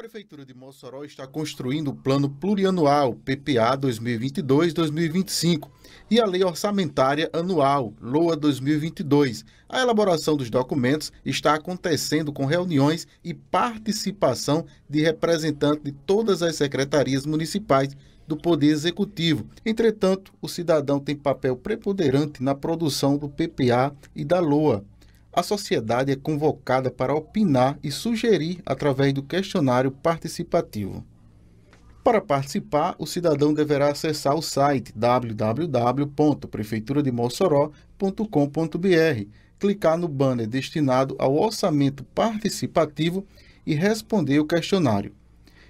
Prefeitura de Mossoró está construindo o Plano Plurianual PPA 2022-2025 e a Lei Orçamentária Anual LOA 2022. A elaboração dos documentos está acontecendo com reuniões e participação de representantes de todas as secretarias municipais do Poder Executivo. Entretanto, o cidadão tem papel preponderante na produção do PPA e da LOA a sociedade é convocada para opinar e sugerir através do questionário participativo. Para participar, o cidadão deverá acessar o site www.prefeiturademossoró.com.br, clicar no banner destinado ao orçamento participativo e responder o questionário.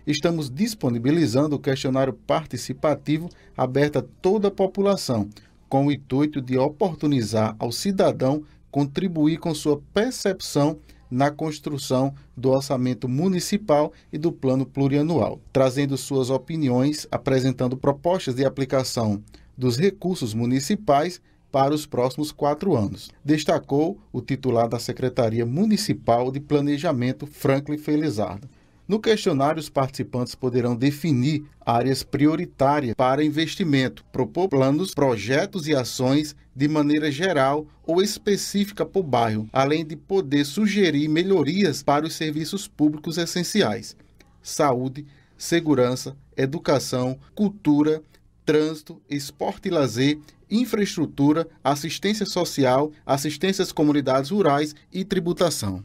Estamos disponibilizando o questionário participativo aberto a toda a população, com o intuito de oportunizar ao cidadão contribuir com sua percepção na construção do orçamento municipal e do plano plurianual, trazendo suas opiniões, apresentando propostas de aplicação dos recursos municipais para os próximos quatro anos. Destacou o titular da Secretaria Municipal de Planejamento, Franklin Felizardo. No questionário, os participantes poderão definir áreas prioritárias para investimento, propor planos, projetos e ações de maneira geral ou específica por bairro, além de poder sugerir melhorias para os serviços públicos essenciais: saúde, segurança, educação, cultura, trânsito, esporte e lazer, infraestrutura, assistência social, assistência às comunidades rurais e tributação.